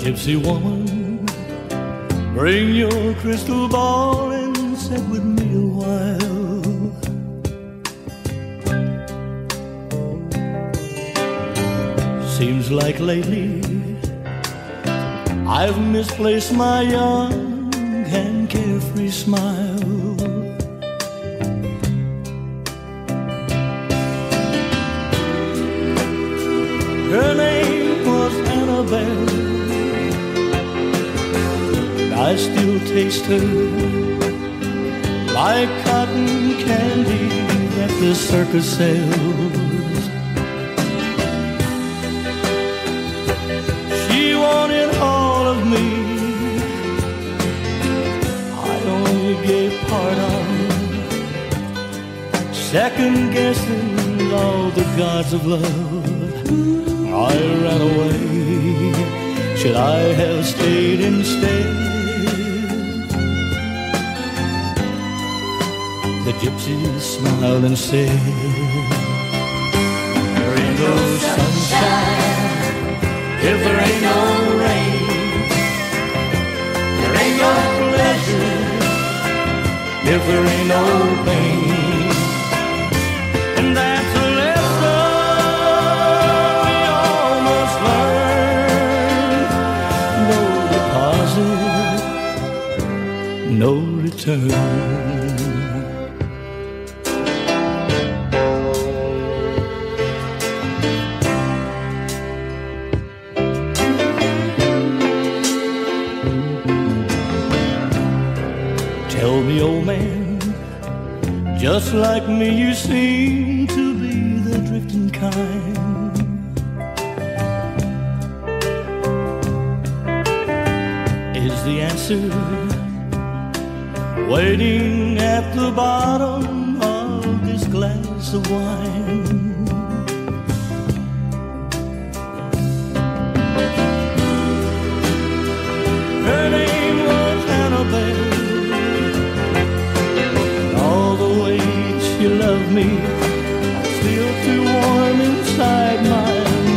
Gypsy woman, bring your crystal ball and sit with me a while. Seems like lately I've misplaced my young and carefree smile. I still taste her like cotton candy that the circus sells. She wanted all of me. I only gave part of. Second guessing all the gods of love. I ran away. Should I have stayed instead? The gypsies smiled and said, There ain't no sunshine if there ain't no rain. There ain't no pleasure if there ain't no pain. And that's a lesson we all must learn. No deposit, no return. Me, old man, just like me, you seem to be the drifting kind. Is the answer waiting at the bottom of this glass of wine? Me, still too warm inside my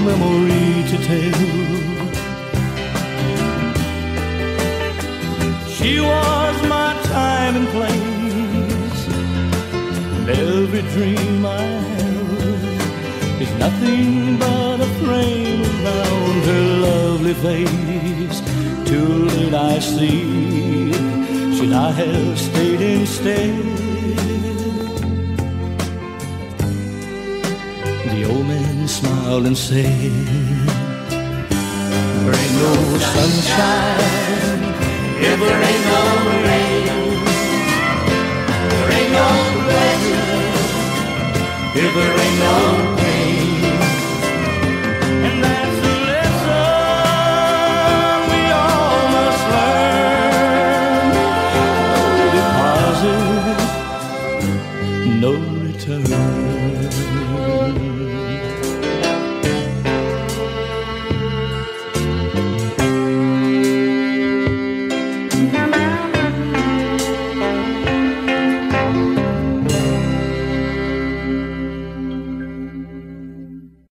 memory to tell. She was my time and place, and every dream I held is nothing but a frame around her lovely face. Too late I see, should I have stayed instead? Man smiled and said, There ain't no sunshine if there ain't no rain.